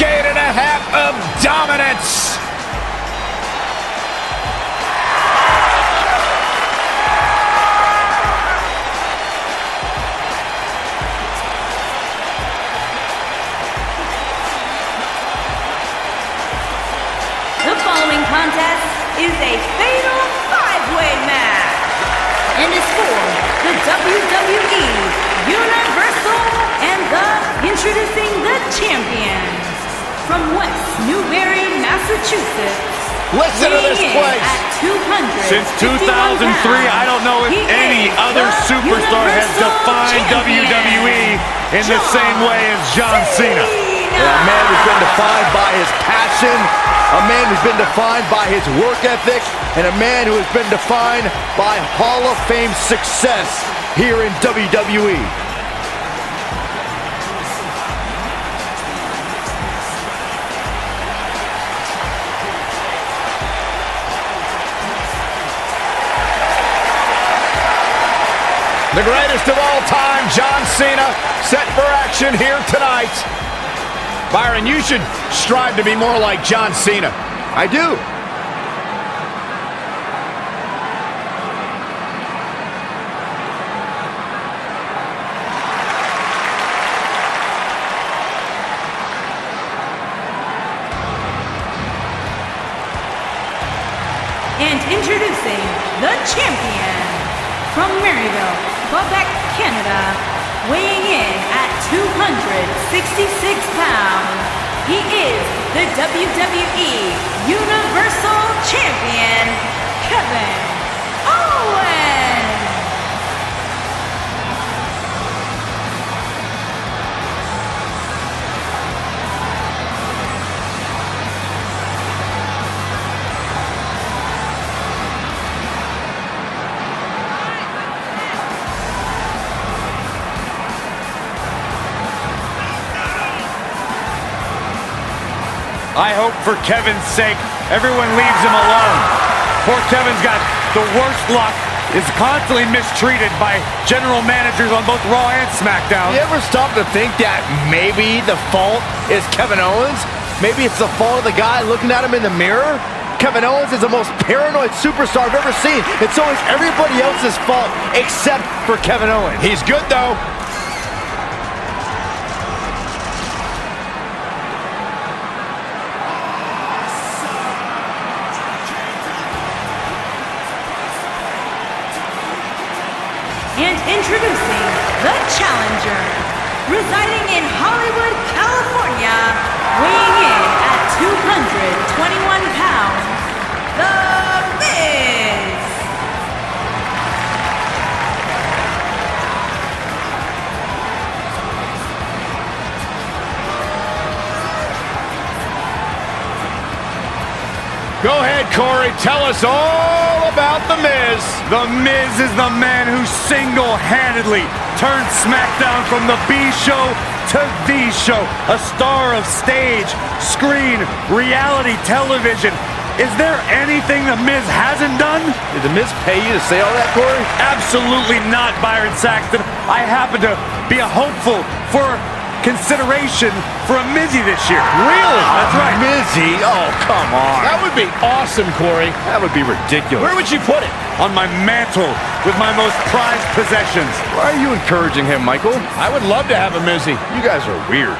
decade and a half of dominance. The following contest is a fatal five-way match and is for the WWE Universal and the Introducing the Champion from West Newbury, Massachusetts. Listen to this place. Since 2003, I don't know if any other superstar has defined WWE in the same way as John Cena. Yeah, a man who's been defined by his passion, a man who's been defined by his work ethic, and a man who has been defined by Hall of Fame success here in. WWE. The greatest of all time, John Cena, set for action here tonight. Byron, you should strive to be more like John Cena. I do. 266 pounds. He is the WWE Universal Champion, Kevin I hope for Kevin's sake, everyone leaves him alone. Poor Kevin's got the worst luck, is constantly mistreated by general managers on both Raw and SmackDown. You ever stop to think that maybe the fault is Kevin Owens? Maybe it's the fault of the guy looking at him in the mirror? Kevin Owens is the most paranoid superstar I've ever seen. It's always everybody else's fault except for Kevin Owens. He's good, though. Residing in Hollywood, California, weighing in at 221 pounds, The Miz. Go ahead, Corey. Tell us all about The Miz. The Miz is the man who single-handedly turned SmackDown from the B show to the show. A star of stage, screen, reality television. Is there anything The Miz hasn't done? Did The Miz pay you to say all that, Corey? Absolutely not, Byron Saxton. I happen to be a hopeful for consideration for a Mizzy this year. Really? That's right. Mizzy? Oh, come on. That would be awesome, Corey. That would be ridiculous. Where would you put it? On my mantle with my most prized possessions. Why are you encouraging him, Michael? I would love to have a Mizzy. You guys are weird.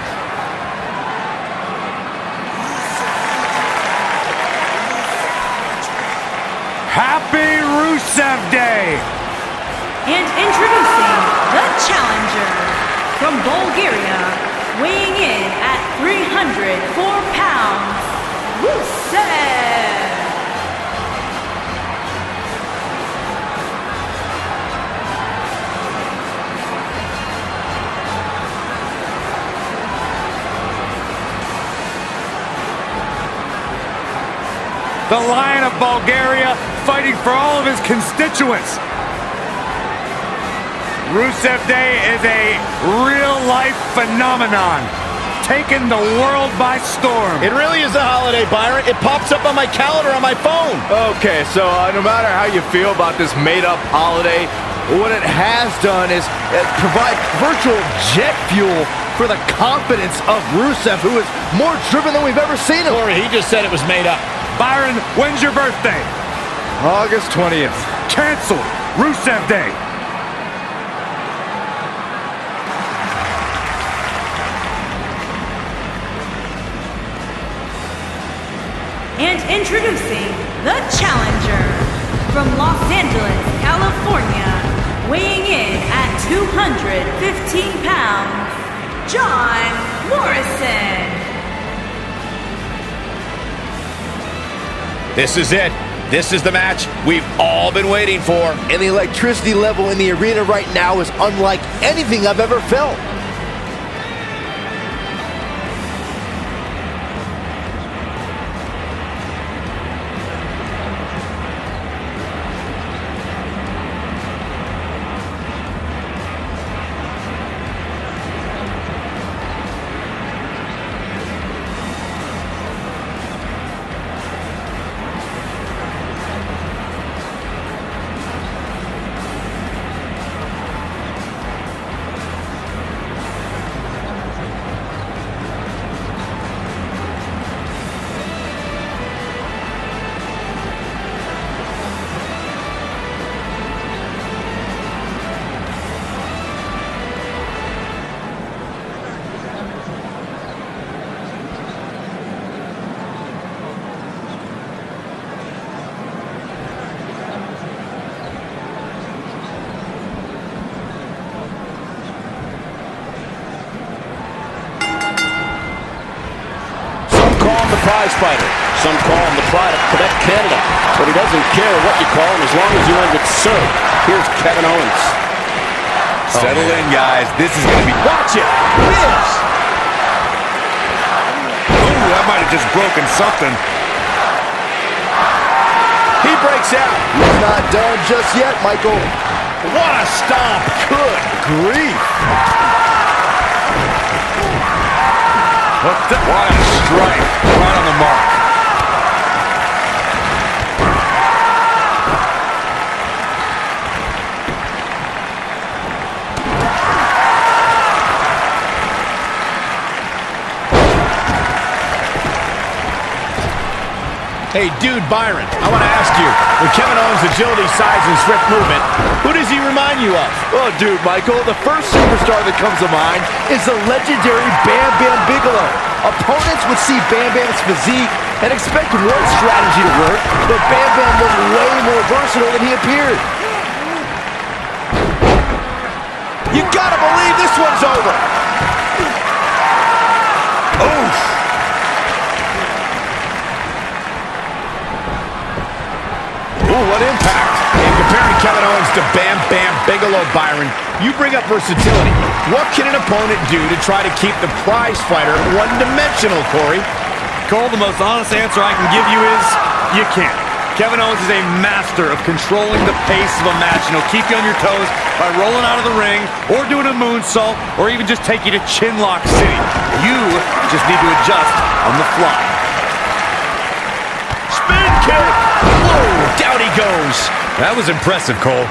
Happy Rusev Day! And introducing the challenger from Bulgaria, weighing in at 304 pounds, Rusev. The Lion of Bulgaria fighting for all of his constituents. Rusev Day is a real-life phenomenon, taking the world by storm. It really is a holiday, Byron. It pops up on my calendar on my phone. Okay, so uh, no matter how you feel about this made-up holiday, what it has done is uh, provide virtual jet fuel for the confidence of Rusev, who is more driven than we've ever seen him. Corey, he just said it was made up. Byron, when's your birthday? August 20th. Canceled. Rusev Day. Introducing the challenger from Los Angeles, California, weighing in at 215 pounds, John Morrison. This is it. This is the match we've all been waiting for. And the electricity level in the arena right now is unlike anything I've ever felt. Prize fighter. Some call him the pride of Quebec, Canada. But he doesn't care what you call him as long as you end with Sir. Here's Kevin Owens. Settle oh, in, guys. This is going to be... Watch it! Miz! Ooh, that might have just broken something. He breaks out. He's not done just yet, Michael. What a stomp. Good grief. What a strike. Right on the mark. Hey, dude, Byron, I want to ask you, with Kevin Owens' agility, size, and swift movement, who does he remind you of? Oh, dude, Michael, the first superstar that comes to mind is the legendary Bam Bam Bigelow. Opponents would see Bam Bam's physique and expect one strategy to work, but Bam Bam was way more versatile than he appeared. You gotta believe this one's over. Oh, Oof. Ooh, what impact. And comparing Kevin Owens to Bam Bam Bigelow, Byron, you bring up versatility. What can an opponent do to try to keep the prize fighter one-dimensional, Corey? Cole, the most honest answer I can give you is you can't. Kevin Owens is a master of controlling the pace of a match, and he'll keep you on your toes by rolling out of the ring, or doing a moonsault, or even just take you to Chinlock City. You just need to adjust on the fly. Spin kick! Whoa, down he goes. That was impressive, Cole.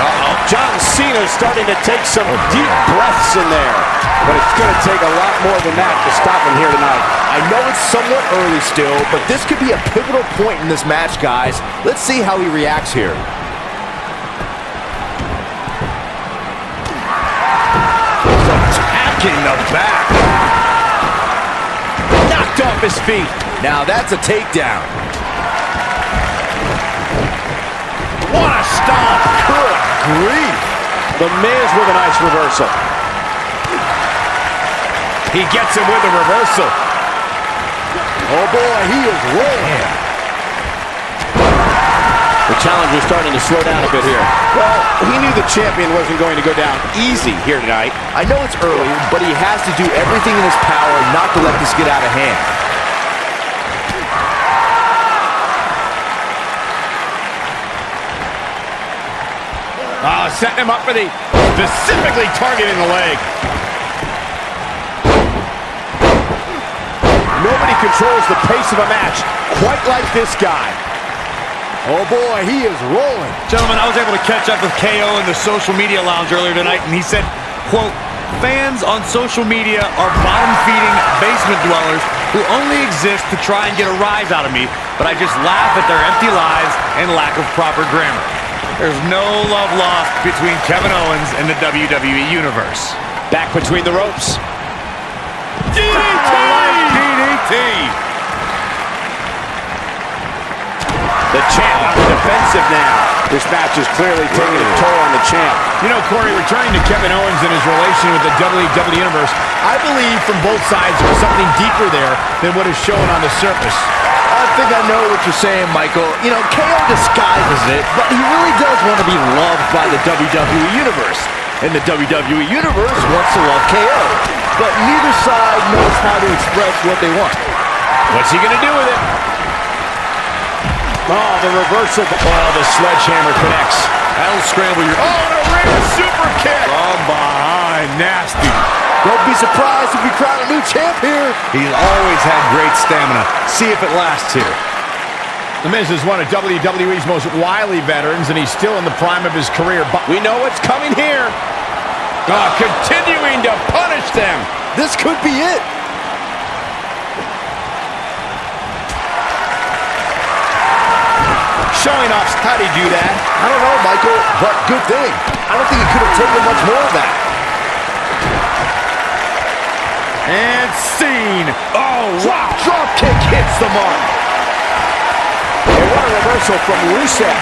Uh-oh. John Cena's starting to take some deep breaths in there. But it's going to take a lot more than that to stop him here tonight. I know it's somewhat early still, but this could be a pivotal point in this match, guys. Let's see how he reacts here. Attacking the back. Off his feet. Now that's a takedown. What a stomp. Good grief. The Miz with a nice reversal. He gets him with a reversal. Oh boy, he is rolling. The challenger's starting to slow down a bit here. Well, he knew the champion wasn't going to go down easy here tonight. I know it's early, but he has to do everything in his power not to let this get out of hand. Ah, setting him up for the specifically targeting the leg. Nobody controls the pace of a match quite like this guy. Oh boy, he is rolling. Gentlemen, I was able to catch up with KO in the social media lounge earlier tonight, and he said, quote, fans on social media are bottom-feeding basement dwellers who only exist to try and get a rise out of me, but I just laugh at their empty lies and lack of proper grammar. There's no love lost between Kevin Owens and the WWE Universe. Back between the ropes. The champ on the defensive now. This match is clearly taking a toll on the champ. You know, Corey, returning to Kevin Owens and his relation with the WWE Universe, I believe from both sides there's something deeper there than what is shown on the surface. I think I know what you're saying, Michael. You know, KO disguises it, but he really does want to be loved by the WWE Universe. And the WWE Universe wants to love KO. But neither side knows how to express what they want. What's he going to do with it? Oh, the reversal. Oh, the sledgehammer connects. That'll scramble your... Oh, the rear super kick. From behind. Nasty. Don't be surprised if we crown a new champ here. He's always had great stamina. See if it lasts here. The Miz is one of WWE's most wily veterans, and he's still in the prime of his career. But We know what's coming here. oh, continuing to punish them. This could be it. Showing off. He do that? I don't know, Michael, but good thing. I don't think he could have taken much more of that. And scene. Oh, wow. Drop kick hits the mark. And what a reversal from Rusev.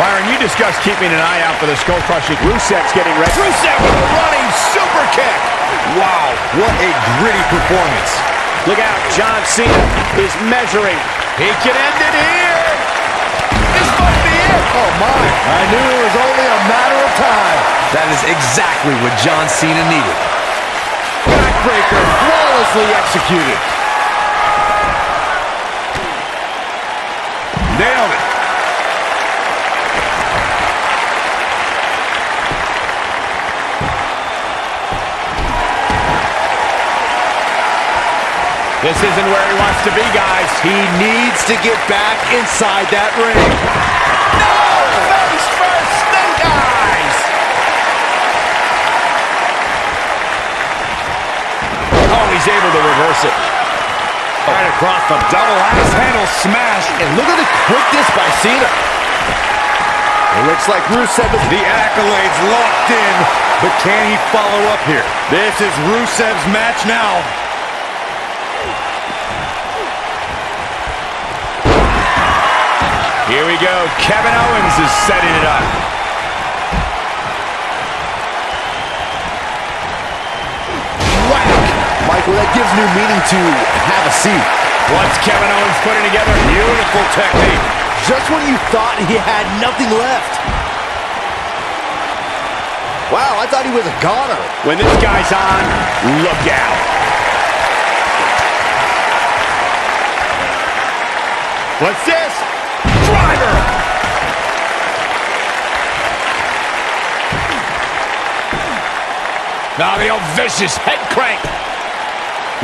Byron, you discussed keeping an eye out for the skull-crushing. Rusev's getting ready. Rusev with a running super kick. Wow, what a gritty performance. Look out, John Cena is measuring. He can end it here. Oh, my. I knew it was only a matter of time. That is exactly what John Cena needed. Backbreaker flawlessly executed. Nailed it. This isn't where he wants to be, guys. He needs to get back inside that ring. No! Face first, snake eyes! Oh, he's able to reverse it. Right across the double axe handle smash. And look at the quickness by Cena. It looks like Rusev is The accolades locked in, but can he follow up here? This is Rusev's match now. Here we go. Kevin Owens is setting it up. Michael, that gives new meaning to have a seat. What's Kevin Owens putting together? Beautiful technique. Just when you thought he had nothing left. Wow, I thought he was a goner. When this guy's on, look out. What's this? Driver! Now the old vicious head crank.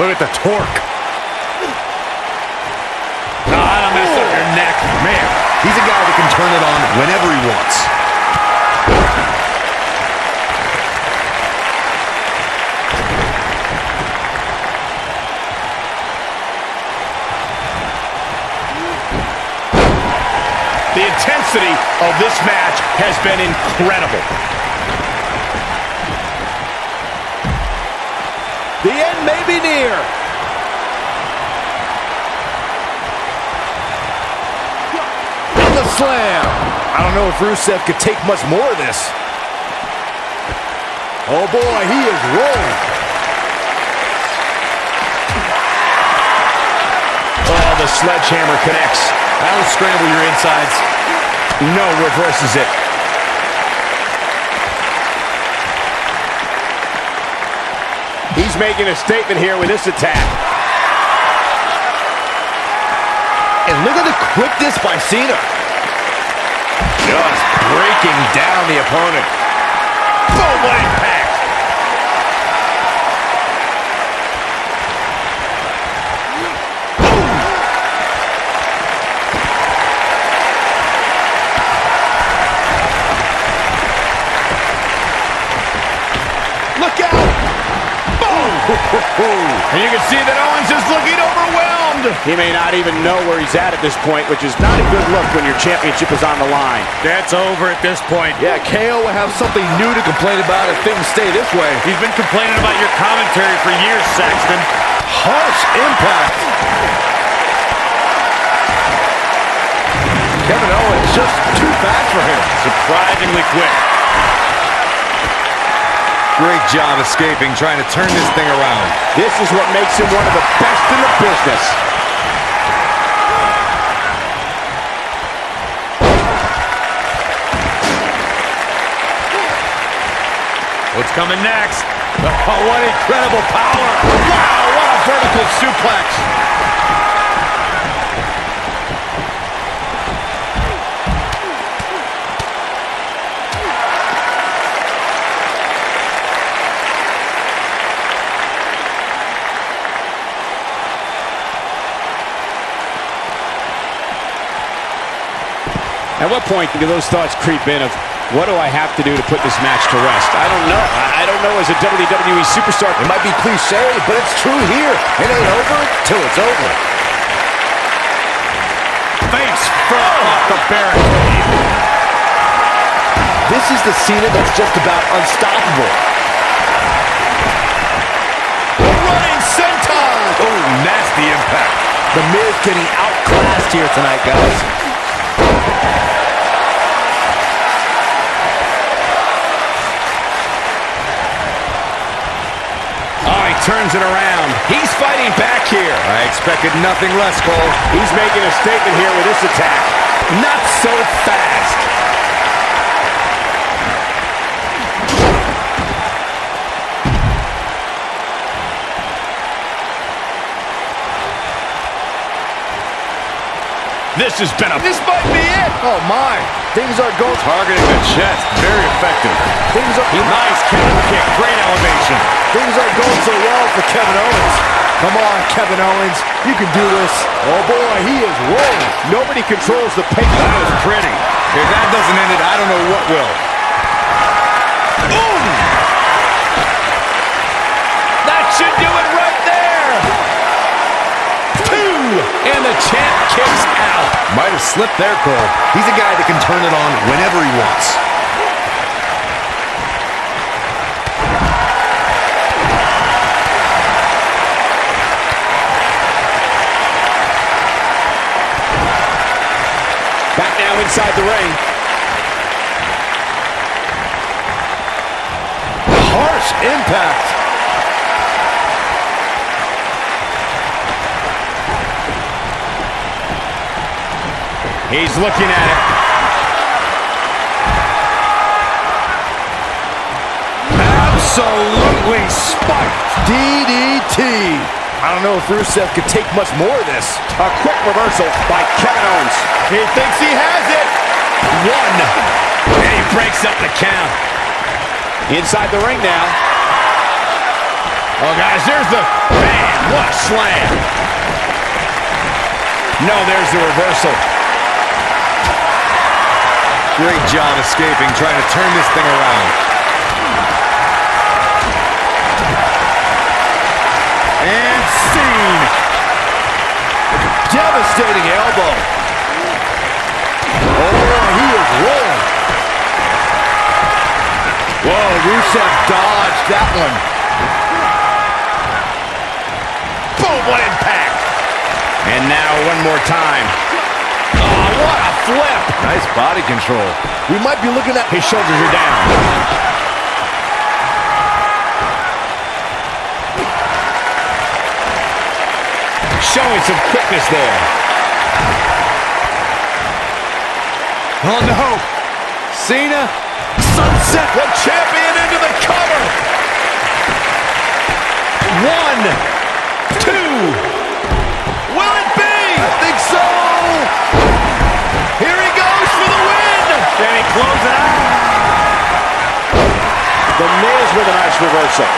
Look at the torque. Ah, no, that'll mess up your neck. Man, he's a guy that can turn it on whenever he wants. The intensity of this match has been incredible. Near. And the slam. I don't know if Rusev could take much more of this. Oh boy, he is rolling. Oh, the sledgehammer connects. That'll scramble your insides. No, reverses it. He's making a statement here with this attack. And look at the quickness by Cena. Just breaking down the opponent. Oh, Boom, what And you can see that Owens is looking overwhelmed. He may not even know where he's at at this point, which is not a good look when your championship is on the line. That's over at this point. Yeah, KO will have something new to complain about if things stay this way. He's been complaining about your commentary for years, Saxton. Harsh impact. Kevin Owens just too fast for him. Surprisingly quick. Great job escaping, trying to turn this thing around. This is what makes him one of the best in the business. What's coming next? Oh, what incredible power. Wow, what a vertical suplex. What point do those thoughts creep in of what do I have to do to put this match to rest? I don't know. I, I don't know as a WWE superstar. It might be cliche, but it's true here. It ain't over till it's over. Face front oh. off the barricade. This is the Cena that's just about unstoppable. Running senton. Oh, nasty impact. The Miz getting outclassed here tonight, guys. Turns it around. He's fighting back here. I expected nothing less, Cole. He's making a statement here with this attack. Not so fast. This has been a... This might be it. Oh, my. Things are going... Targeting the chest. Very effective. Things are... Nice counter kick. Great elevation. Things are going so well for Kevin Owens. Come on, Kevin Owens. You can do this. Oh, boy, he is rolling. Nobody controls the pace. That was pretty. If that doesn't end it, I don't know what will. And the champ kicks out. Might have slipped there, Cole. He's a guy that can turn it on whenever he wants. Back now inside the ring. He's looking at it. Absolutely spiked. DDT. I don't know if Rusev could take much more of this. A quick reversal by Kevin Owens. He thinks he has it. One. And he breaks up the count. Inside the ring now. Oh, guys, there's the... Man, what a slam. No, there's the reversal. Great job escaping, trying to turn this thing around. And scene. Devastating elbow. Oh, he is rolling. Whoa, Rusev dodged that one. Boom, what impact. And now one more time. Flip. Nice body control. We might be looking at... His shoulders are down. Showing some quickness there. Oh, no. Cena. Sunset. The champion into the cover. One, close it out? The Miz with a nice reversal.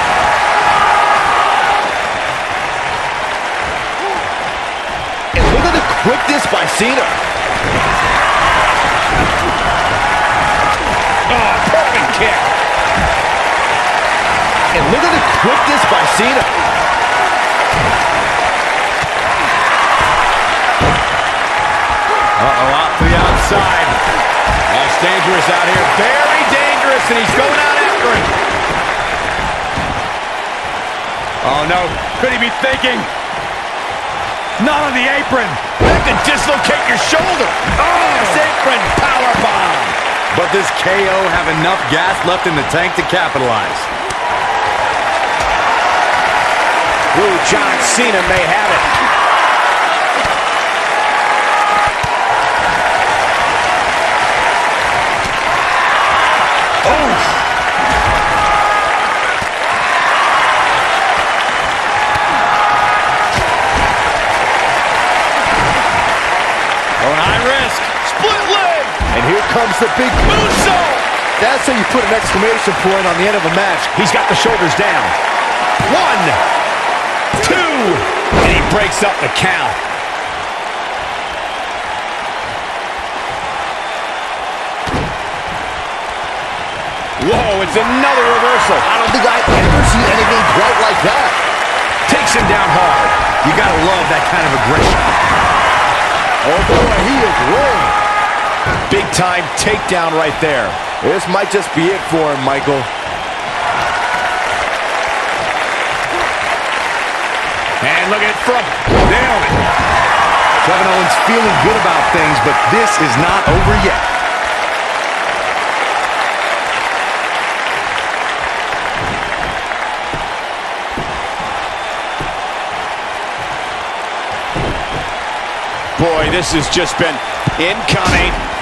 And look at the quickness by Cena. Oh, perfect kick. And look at the quickness by Cena. Uh-oh, out to the outside. That's dangerous out here. Very dangerous, and he's going out after him. Oh, no. Could he be thinking? Not on the apron. That can dislocate your shoulder. Oh, apron powerbomb. But does KO have enough gas left in the tank to capitalize? Ooh, John Cena may have it. And here comes the big Moonsault. That's how you put an exclamation point on the end of a match. He's got the shoulders down. One, two, and he breaks up the count. Whoa, it's another reversal. I don't think I've ever seen anything quite like that. Takes him down hard. You gotta love that kind of aggression. Oh boy, he is rolling. Big time takedown right there. This might just be it for him, Michael. And look at from. Nailed it. Kevin Owens feeling good about things, but this is not over yet. Boy, this has just been incoming.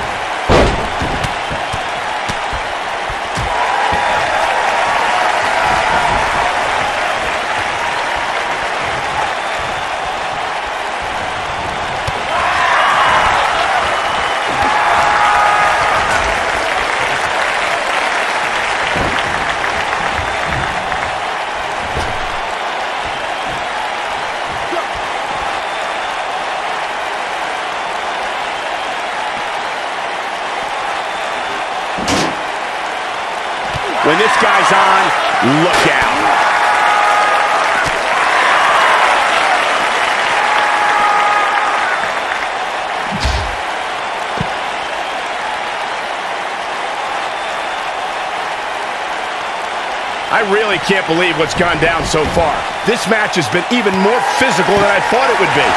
I really can't believe what's gone down so far. This match has been even more physical than I thought it would be.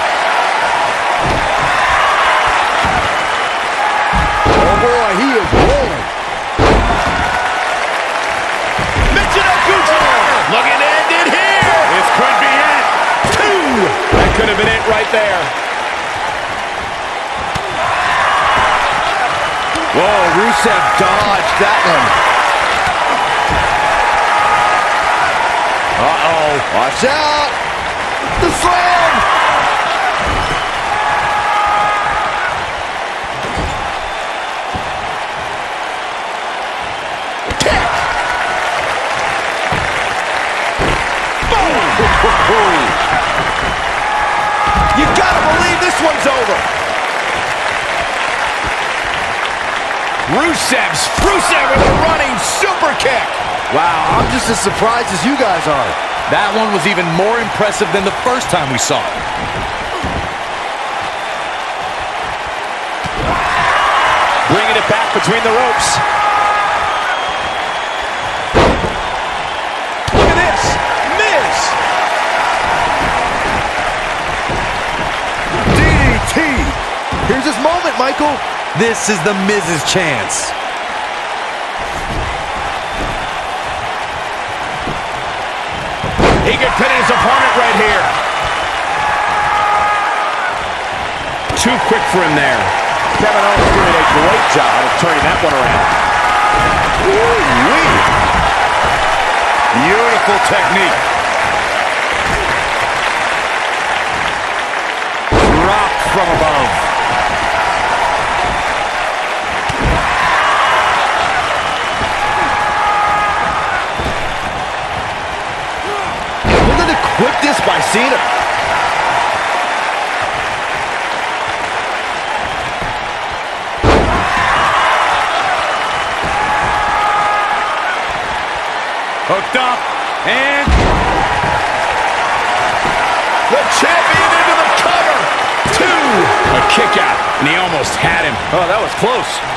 Oh boy, he is rolling. Michinoku looking to end it here. This could be it. Two. That could have been it right there. Whoa, Rusev dodged that one. Uh-oh. Watch out. The slam. You gotta believe this one's over. Rusev's Rusev with a running super kick. Wow, I'm just as surprised as you guys are. That one was even more impressive than the first time we saw it. Bringing it back between the ropes. Look at this. Miz. DDT. Here's his moment, Michael. This is the Miz's chance. Could pin his opponent right here. Too quick for him there. Kevin Owens doing a great job of turning that one around. Ooh-wee. Beautiful technique. Cena. Hooked up. And The champion into the cover. Two. A kick out. And he almost had him. Oh, that was close.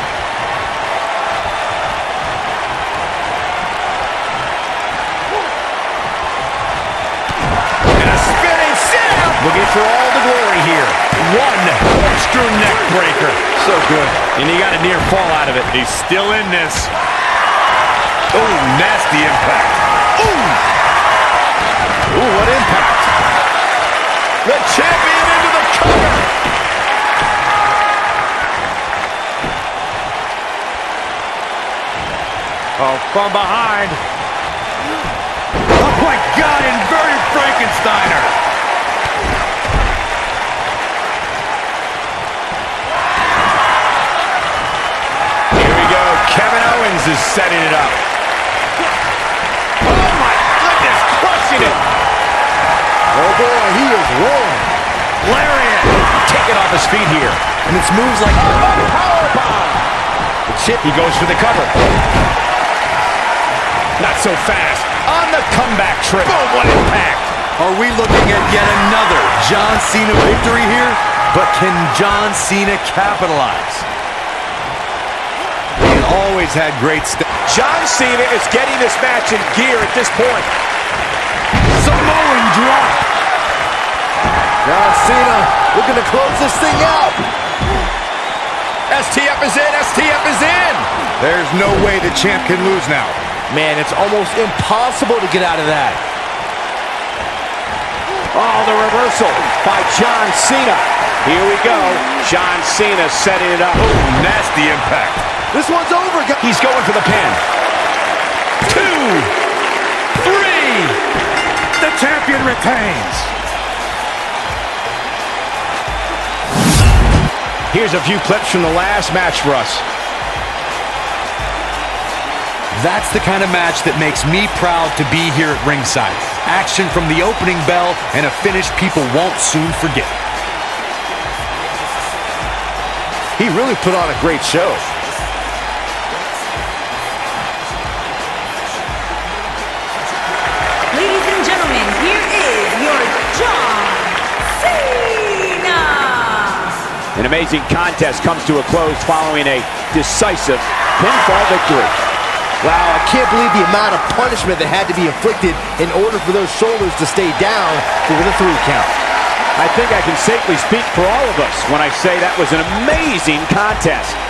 Extra neck breaker. So good. And he got a near fall out of it. He's still in this. Oh, nasty impact. Ooh! Ooh, what impact. The champion into the cover. Oh, from behind. Oh, my God, inverted Frankensteiner. Kevin Owens is setting it up. Oh, my goodness, crushing it. Oh boy, he is rolling. Lariat. Taking it off his feet here. And it's moves like a Powerbomb. The chip, he goes for the cover. Not so fast. On the comeback trip. Boom, what impact. Are we looking at yet another John Cena victory here? But can John Cena capitalize? He always had great st John Cena is getting this match in gear at this point. Samoan drop. John Cena looking to close this thing out. STF is in. STF is in. There's no way the champ can lose now. Man, it's almost impossible to get out of that. Oh, the reversal by John Cena. Here we go. John Cena setting it up. Oh, nasty impact. This one's over. He's going for the pin. Two. Three. The champion retains. Here's a few clips from the last match for us. That's the kind of match that makes me proud to be here at ringside. Action from the opening bell and a finish people won't soon forget. He really put on a great show. Ladies and gentlemen, here is your John Cena! An amazing contest comes to a close following a decisive pinfall victory. Wow, I can't believe the amount of punishment that had to be inflicted in order for those shoulders to stay down for the three count. I think I can safely speak for all of us when I say that was an amazing contest.